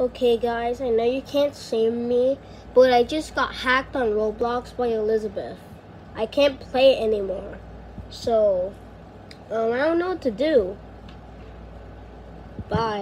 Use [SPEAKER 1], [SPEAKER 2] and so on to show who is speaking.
[SPEAKER 1] Okay, guys, I know you can't see me, but I just got hacked on Roblox by Elizabeth. I can't play it anymore. So, um, I don't know what to do. Bye.